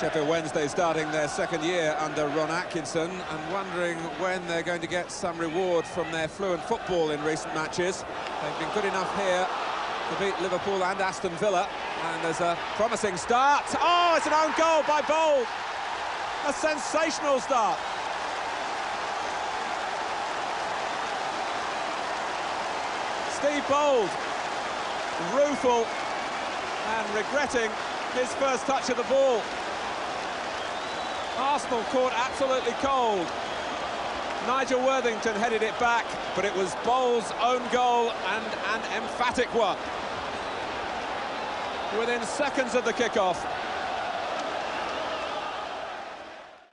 Sheffield Wednesday starting their second year under Ron Atkinson and wondering when they're going to get some reward from their fluent football in recent matches. They've been good enough here to beat Liverpool and Aston Villa. And there's a promising start. Oh, it's an own goal by Bould. A sensational start. Steve Bould, rueful and regretting his first touch of the ball. Arsenal caught absolutely cold. Nigel Worthington headed it back, but it was Bould's own goal and an emphatic one. Within seconds of the kickoff,